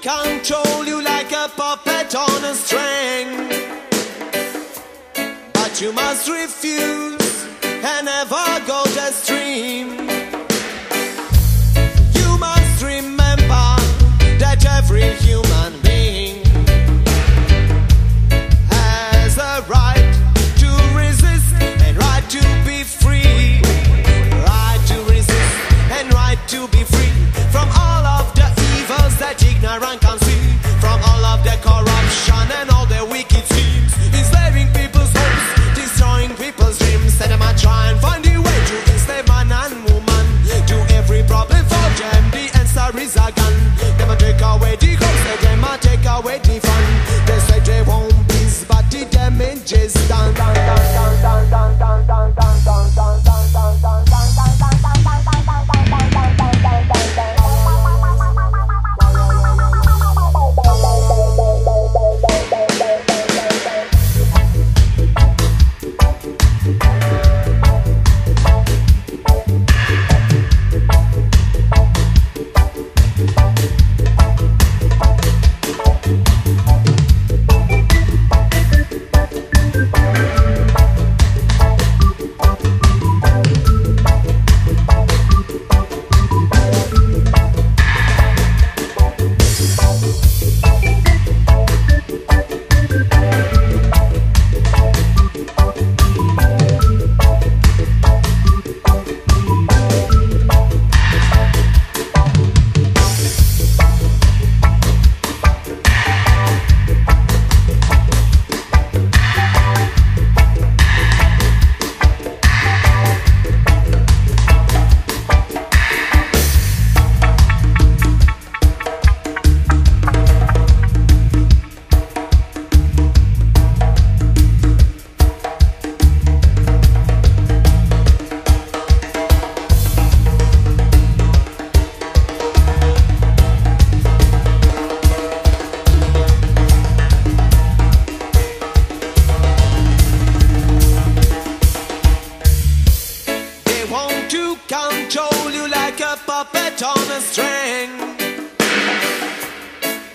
control you like a puppet on a string. But you must refuse and never go to stream. I around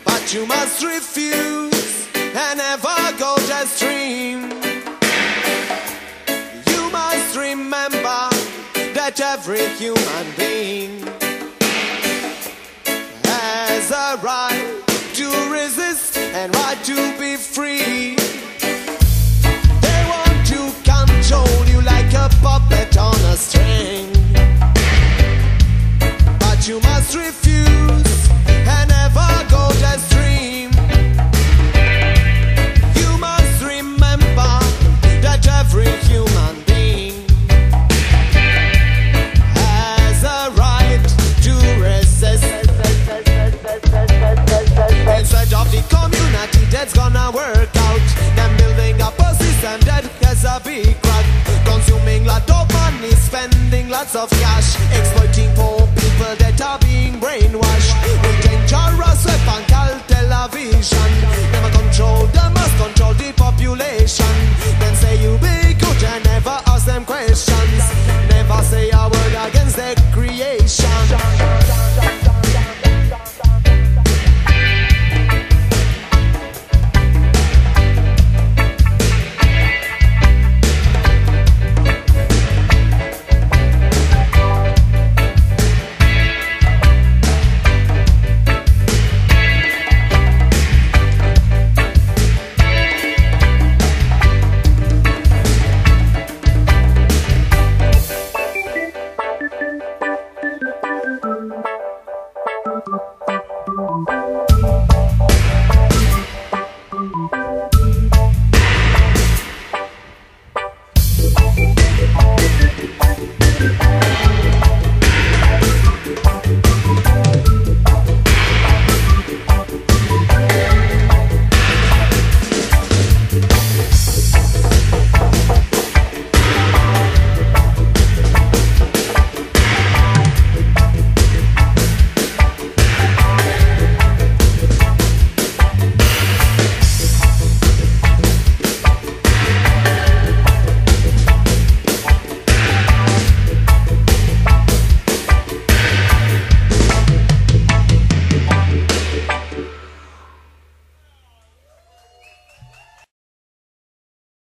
but you must refuse and never go just dream. You must remember that every human being has a right to resist and right to be free. co